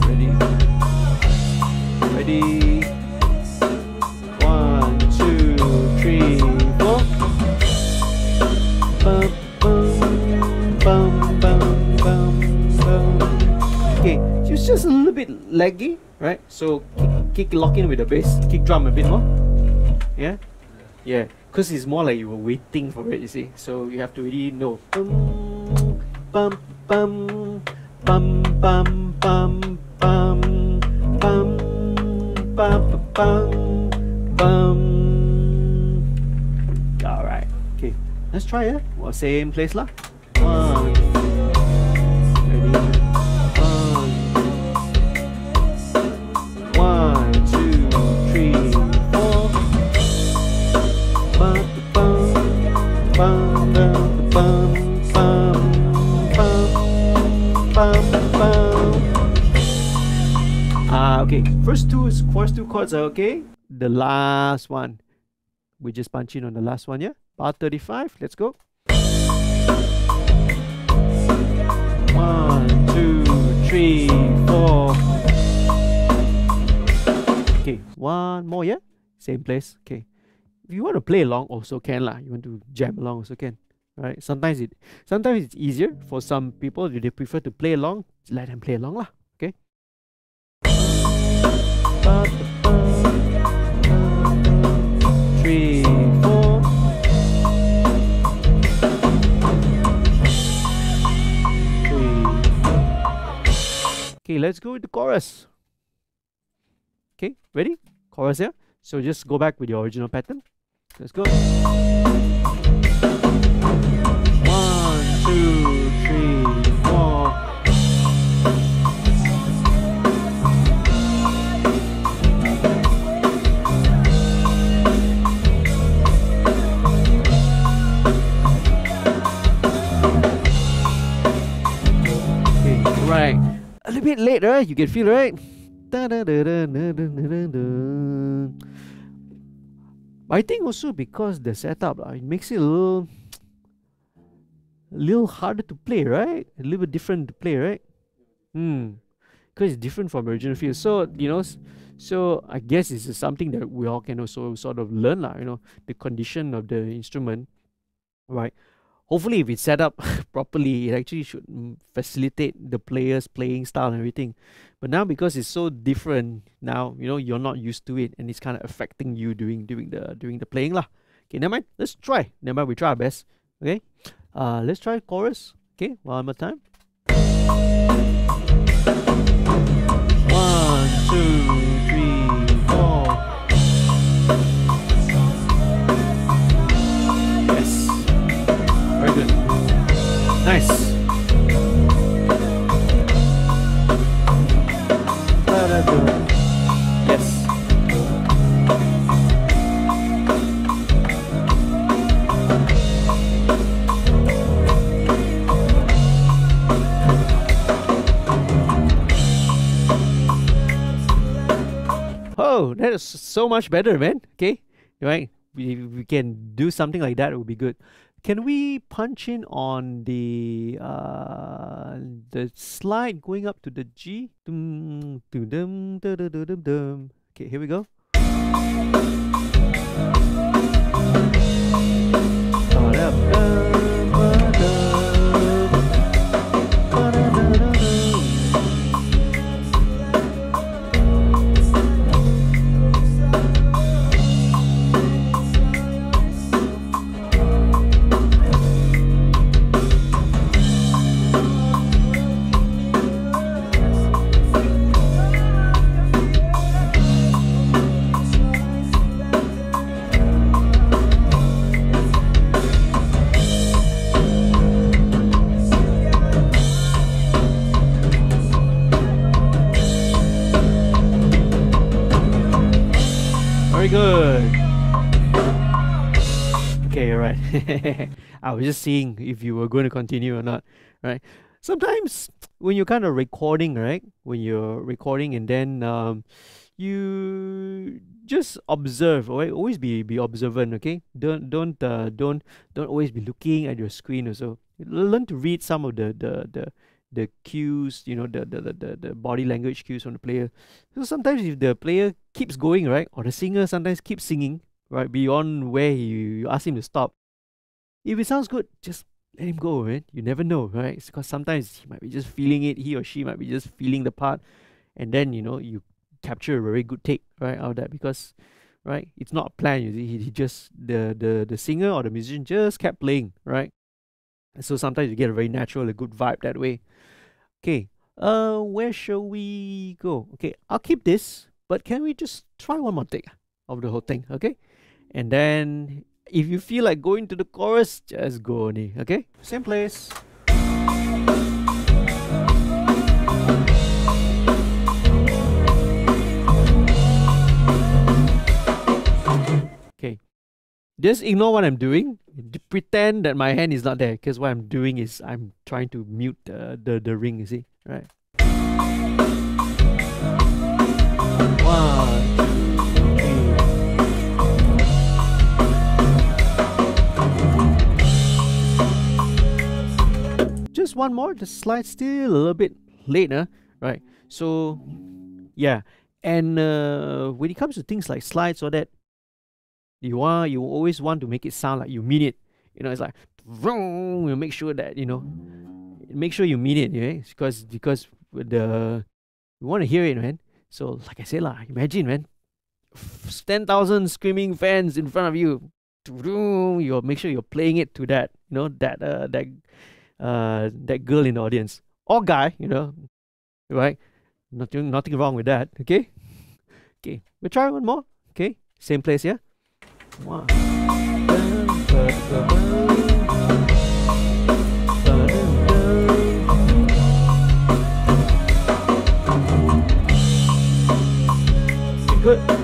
Ready. Ready. Just a little bit laggy, right? So kick, kick lock in with the bass, kick drum a bit more. Yeah, yeah, because it's more like you were waiting for it. You see, so you have to really know. Bum bum bum bum bum bum bum bum bum bum bum. All right, okay, let's try it. Well, same place lah. Okay. First two first two chords are okay. The last one, we just punch in on the last one, yeah? Bar 35, let's go. One, two, three, four. Okay, one more, yeah? Same place, okay. If you want to play along, also can lah. You want to jam along, also can. Right? Sometimes it, sometimes it's easier for some people. If they prefer to play along, let them play along lah. Okay. Let's go with the chorus. Okay, ready? Chorus here. So just go back with your original pattern. Let's go. A little bit late, right? You can feel, right? I think also because the setup, uh, it makes it a little, a little harder to play, right? A little bit different to play, right? Hmm. Because it's different from original feel. So, you know, so I guess it's something that we all can also sort of learn, lah, you know, the condition of the instrument, right? Hopefully if it's set up properly it actually should facilitate the players playing style and everything. But now because it's so different now you know you're not used to it and it's kind of affecting you during during the during the playing lah. Okay never mind. Let's try. Never mind we try our best. Okay? Uh let's try chorus. Okay one more time Oh, that is so much better, man. Okay, right? We, we can do something like that. It would be good. Can we punch in on the uh the slide going up to the G? Okay, here we go. Very good. Okay, alright. I was just seeing if you were going to continue or not, right? Sometimes when you're kind of recording, right? When you're recording and then um, you just observe, right? Always be be observant, okay? Don't don't uh, don't don't always be looking at your screen or so. Learn to read some of the the the the cues, you know, the, the, the, the body language cues from the player. So sometimes if the player keeps going, right, or the singer sometimes keeps singing, right, beyond where you, you ask him to stop, if it sounds good, just let him go, right? You never know, right? Because sometimes he might be just feeling it, he or she might be just feeling the part, and then, you know, you capture a very good take, right, out of that because right? It's not planned. You see, he, he just the the the singer or the musician just kept playing, right? And so sometimes you get a very natural, a good vibe that way. Okay, uh, where shall we go? Okay, I'll keep this, but can we just try one more take of the whole thing? Okay, and then if you feel like going to the chorus, just go on it. Okay, same place. Just ignore what I'm doing. Pretend that my hand is not there, because what I'm doing is I'm trying to mute the, the, the ring, you see, right? One, two. Just one more, the slide still a little bit later, right? So, yeah, and uh, when it comes to things like slides or that, you want you always want to make it sound like you mean it. You know, it's like vroom, you make sure that you know, make sure you mean it, yeah, because because the we want to hear it, man. So like I said, lah, imagine, man, ten thousand screaming fans in front of you. You make sure you're playing it to that, you know, that uh, that uh, that girl in the audience or guy, you know, right? Nothing, nothing wrong with that. Okay, okay. We'll try one more. Okay, same place, yeah. One. Good.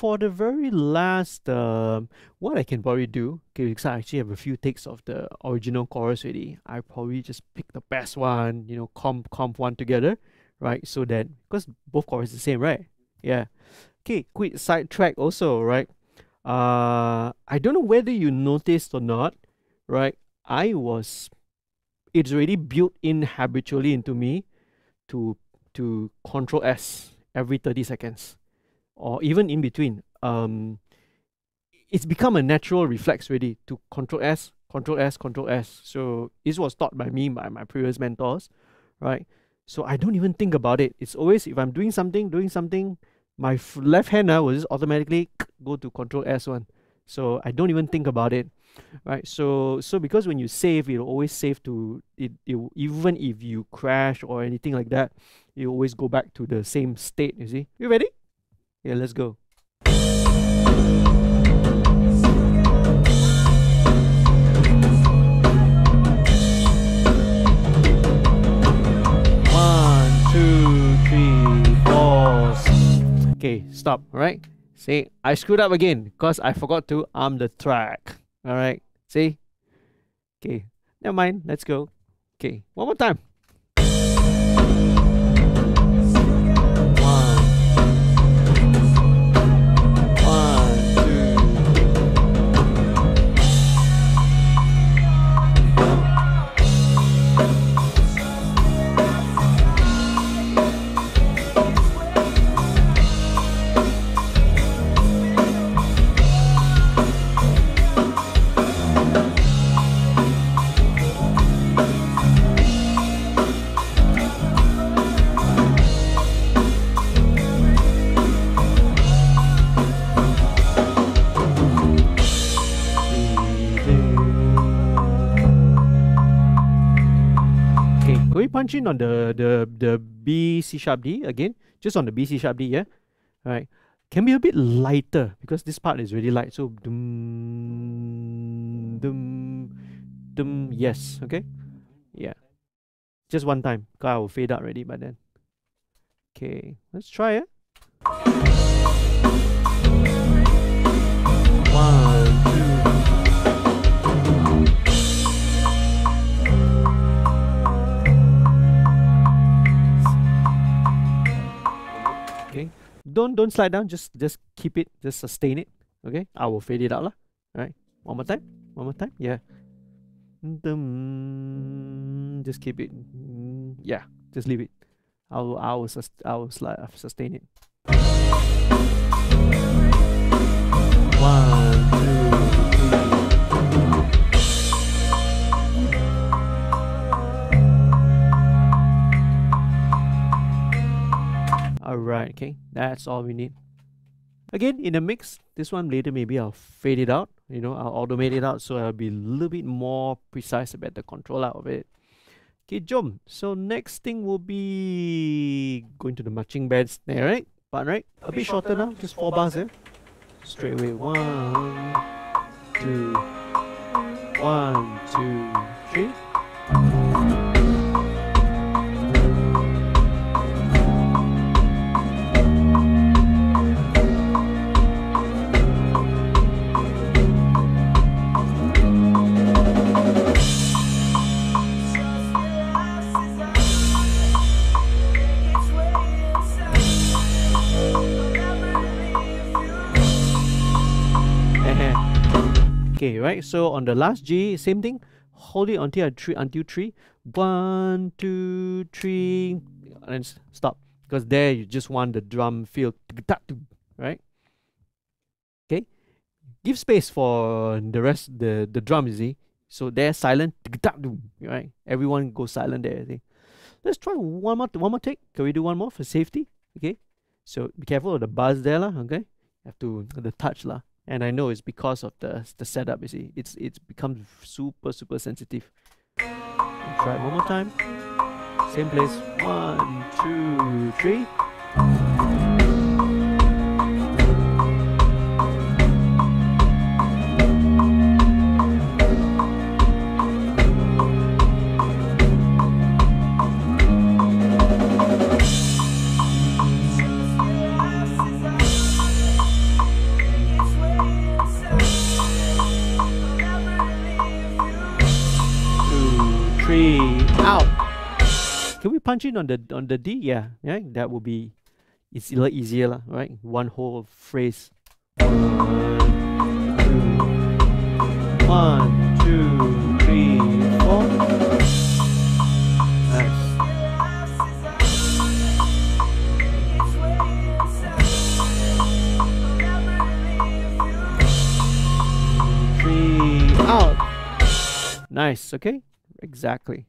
For the very last, um, what I can probably do, okay, because I actually have a few takes of the original chorus already. I probably just pick the best one, you know, comp comp one together, right? So that because both choruses the same, right? Yeah. Okay, quick sidetrack also, right? Uh, I don't know whether you noticed or not, right? I was, it's already built in habitually into me to to control S every 30 seconds or even in between. Um, it's become a natural reflex really to control S, control S, control S. So this was taught by me by my previous mentors, right? So I don't even think about it. It's always if I'm doing something, doing something, my left hand uh, will just automatically go to control S1. So I don't even think about it, right? So so because when you save, it'll always save to it, it even if you crash or anything like that, you always go back to the same state. You see? You ready? Yeah, let's go. One, two, three, four. Okay, stop. All right. See, I screwed up again because I forgot to arm the track. All right. See? Okay. Never mind. Let's go. Okay. One more time. Punch in on the the the B C sharp D again, just on the B C sharp D, yeah. All right, can be a bit lighter because this part is really light. So dum dum dum. Yes, okay, yeah. Just one time. I will fade out already by then. Okay, let's try it. Don't don't slide down. Just just keep it. Just sustain it. Okay? I will fade it out lah. right? One more time. One more time. Yeah. Just keep it. Yeah. Just leave it. I will i will, I will slide, sustain it. One two Alright, okay, that's all we need. Again, in the mix, this one later maybe I'll fade it out, you know, I'll automate it out so I'll be a little bit more precise about the control out of it. Okay, jump. So next thing will be going to the marching band there right? But right, a, bit shorter now, just four bars there. Straight away, one, two, one, two, three. Okay, right? So on the last G, same thing. Hold it until three until three. One, two, three, and stop. Because there you just want the drum feel, right? Okay. Give space for the rest the the drum, you see. So they're silent, right? Everyone goes silent there. See? Let's try one more one more take. Can we do one more for safety? Okay. So be careful of the buzz there, lah. Okay. Have to the touch lah and I know it's because of the the setup. You see, it's it's become super super sensitive. Try it one more time. Same place. One, two, three. Punch in on the on the D? Yeah, yeah, that would be it's a lot easier, lah, right? One whole phrase. One, two, three, four. Nice. Three out. Nice, okay? Exactly.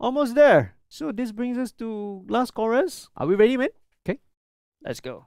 Almost there. So this brings us to last chorus. Are we ready, man? Okay, let's go.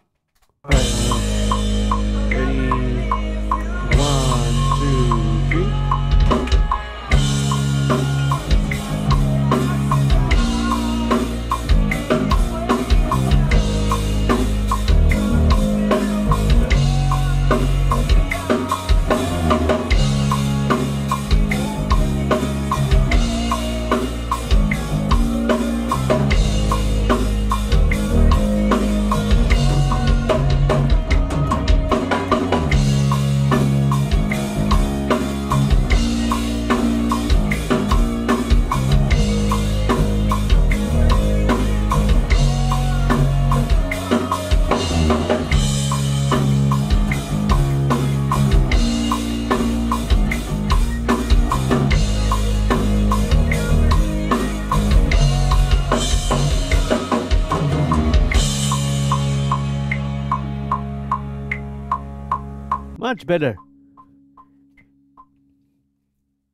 Much better.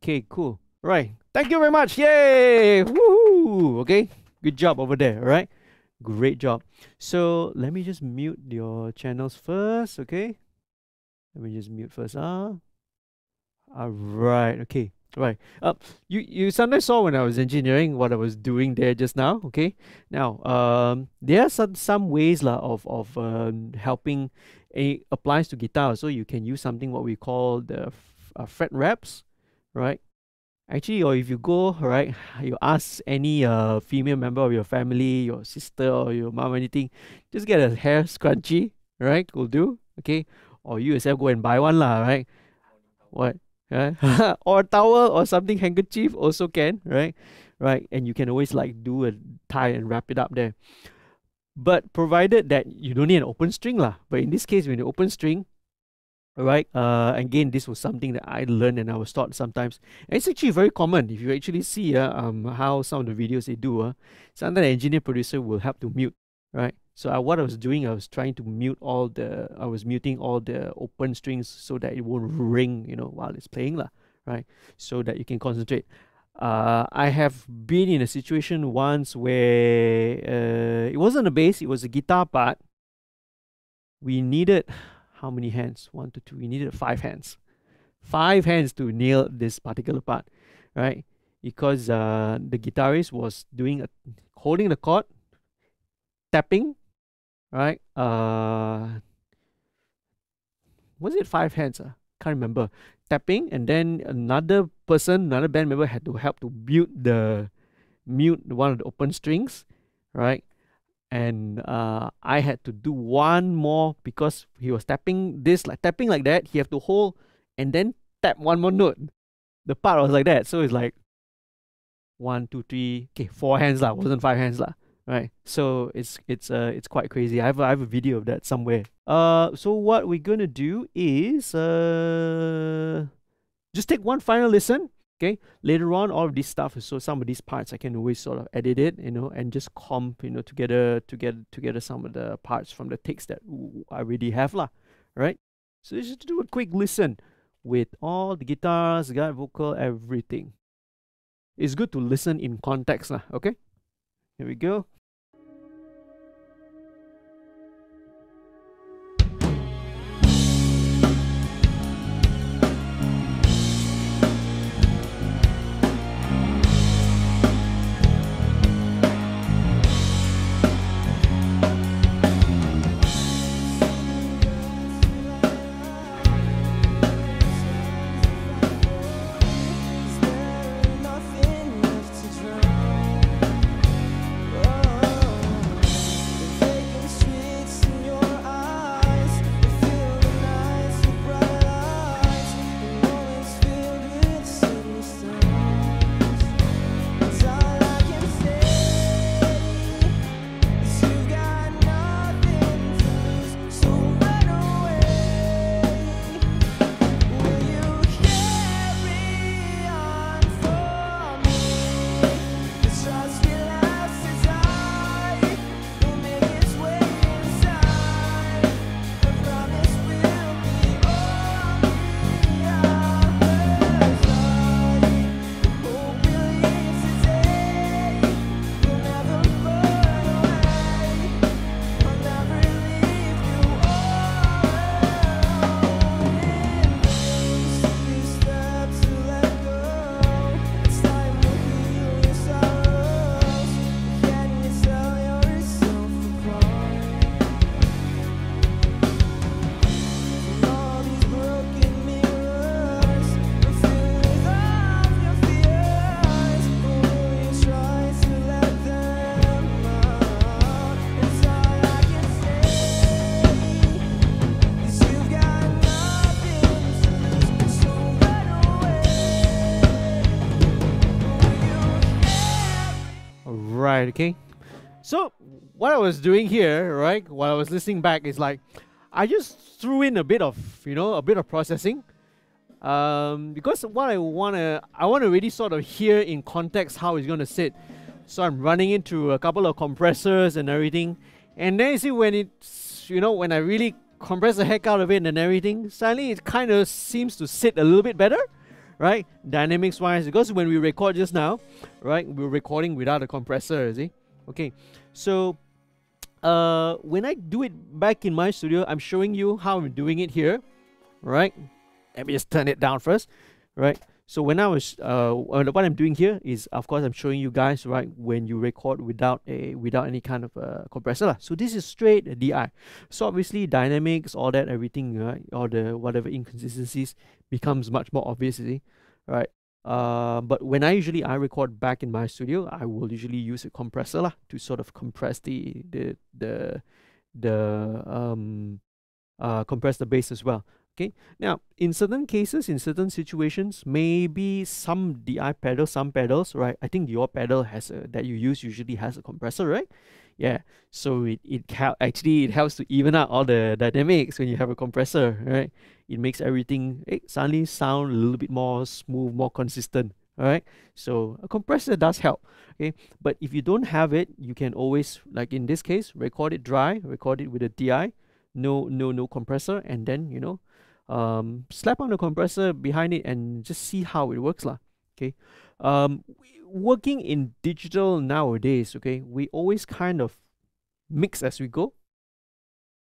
Okay, cool. Right. Thank you very much. Yay! Woohoo! Okay. Good job over there, alright? Great job. So let me just mute your channels first, okay? Let me just mute first. Ah. Alright, okay. Right. Uh, you you sometimes saw when I was engineering what I was doing there just now. Okay. Now, um, there are some some ways lah of of um, helping. A applies to guitar, so you can use something what we call the uh, fret wraps, right? Actually, or if you go right, you ask any uh female member of your family, your sister or your mom, anything, just get a hair scrunchie, right? Will do. Okay. Or you yourself go and buy one lah, right? What? Yeah. or towel or something handkerchief also can, right? Right. And you can always like do a tie and wrap it up there. But provided that you don't need an open string lah. But in this case, when you open string, right? Uh, again, this was something that I learned and I was taught sometimes. And it's actually very common if you actually see uh, um how some of the videos they do. Uh, sometimes the engineer producer will have to mute, right? So I, what I was doing, I was trying to mute all the, I was muting all the open strings so that it won't ring, you know, while it's playing lah, right? So that you can concentrate. Uh, I have been in a situation once where uh, it wasn't a bass, it was a guitar part. We needed how many hands? One to two. We needed five hands. Five hands to nail this particular part, right? Because uh, the guitarist was doing a holding the chord, tapping, right? Uh, was it five hands? Uh? Can't remember. Tapping, and then another person, another band member had to help to mute the mute one of the open strings, right? And uh, I had to do one more because he was tapping this like tapping like that. He have to hold and then tap one more note. The part was like that, so it's like one, two, three, okay, four hands lah, wasn't five hands lah right. So it's it's uh it's quite crazy. I have a, I have a video of that somewhere. Uh so what we're gonna do is uh just take one final listen okay? Later on all of this stuff so some of these parts i can always sort of edit it you know and just comp you know together together together some of the parts from the takes that i already have lah right so just do a quick listen with all the guitars guide vocal everything. It's good to listen in context lah okay? Here we go Alright, okay. So what I was doing here, right, while I was listening back is like I just threw in a bit of, you know, a bit of processing. Um, because what I wanna I wanna really sort of hear in context how it's gonna sit. So I'm running into a couple of compressors and everything. And then you see when it's you know, when I really compress the heck out of it and everything, suddenly it kind of seems to sit a little bit better right? Dynamics wise, because when we record just now, right, we're recording without a compressor, see? Okay, so uh, when I do it back in my studio, I'm showing you how I'm doing it here, right? Let me just turn it down first, right? So when I was, uh, what I'm doing here is, of course, I'm showing you guys, right, when you record without a, without any kind of a compressor. Lah. So this is straight DI. So obviously dynamics, all that, everything, right, all the whatever inconsistencies becomes much more obvious, see, right? Uh, but when I usually I record back in my studio, I will usually use a compressor lah to sort of compress the the the the um uh compress the bass as well. Okay. Now, in certain cases, in certain situations, maybe some DI pedal, some pedals, right? I think your pedal has a that you use usually has a compressor, right? Yeah. So it it actually it helps to even out all the dynamics when you have a compressor, right? It makes everything eh, suddenly sound a little bit more smooth, more consistent. All right. So a compressor does help. Okay. But if you don't have it, you can always, like in this case, record it dry, record it with a DI, no no no compressor, and then you know um, slap on the compressor behind it and just see how it works lah. Okay, um, working in digital nowadays, okay, we always kind of mix as we go.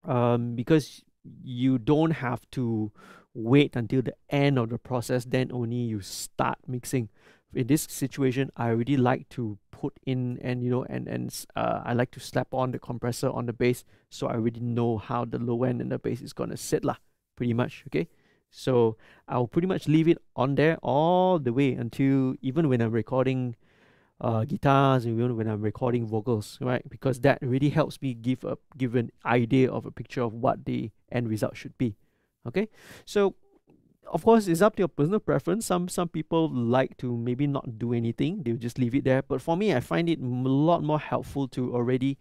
Um, because you don't have to wait until the end of the process, then only you start mixing. In this situation, I really like to put in and you know and and uh, I like to slap on the compressor on the bass so I already know how the low end and the bass is gonna sit lah pretty much okay? So I'll pretty much leave it on there all the way until even when I'm recording uh, guitars and even when I'm recording vocals right? Because that really helps me give a give an idea of a picture of what the end result should be okay? So of course it's up to your personal preference. Some some people like to maybe not do anything. They'll just leave it there. But for me I find it a lot more helpful to already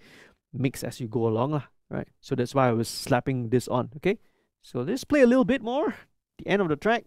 mix as you go along lah, right? So that's why I was slapping this on okay so let's play a little bit more. The end of the track.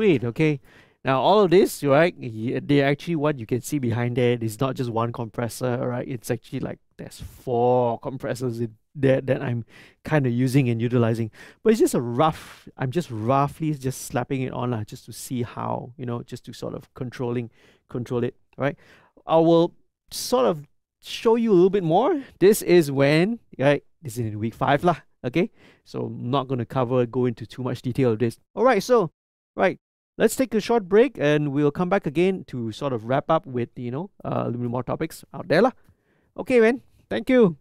Sweet, okay. Now all of this, right, they actually what you can see behind there is not just one compressor, right? It's actually like there's four compressors in there that I'm kind of using and utilizing. But it's just a rough, I'm just roughly just slapping it on uh, just to see how, you know, just to sort of controlling, control it, right? I will sort of show you a little bit more. This is when, right, this is in week five lah, okay? So I'm not going to cover, go into too much detail of this. All right, so Right let's take a short break and we'll come back again to sort of wrap up with you know uh, a little bit more topics out there lah. okay man thank you